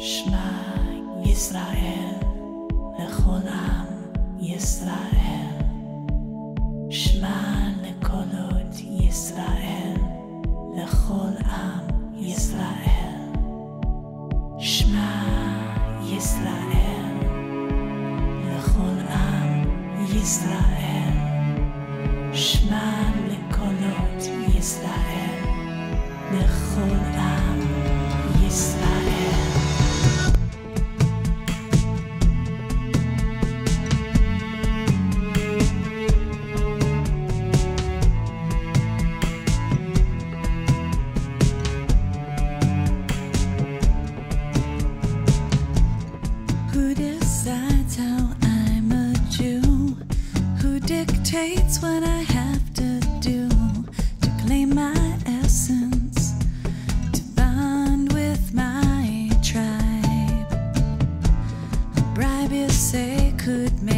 שמע ישראל לכל עם ישראל. שמע לקולות ישראל לכל עם ישראל. שמע ישראל לכל עם ישראל. say could make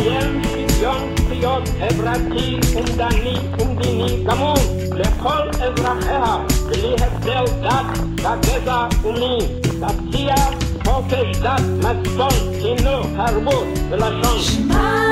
Ryan, Gideon, Priot, Hebrati, Umdani, Umdini, Gamon, Lechol, Ezrachea, Bili Hebdel, Dat, Gageza, Umi, Gatia, Hokesh, Dat, Shema!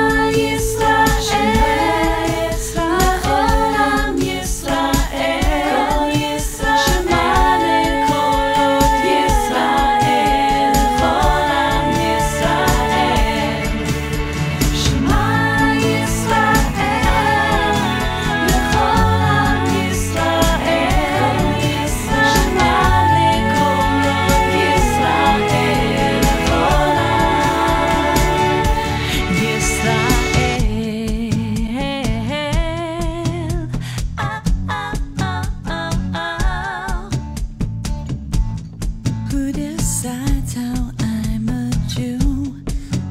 Who decides how I'm a Jew?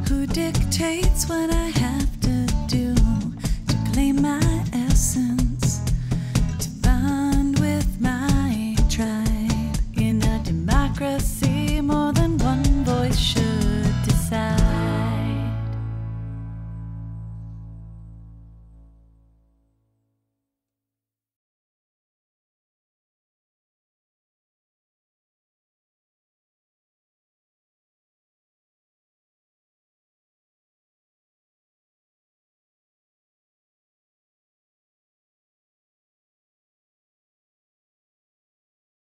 Who dictates what I have to do to claim my essence?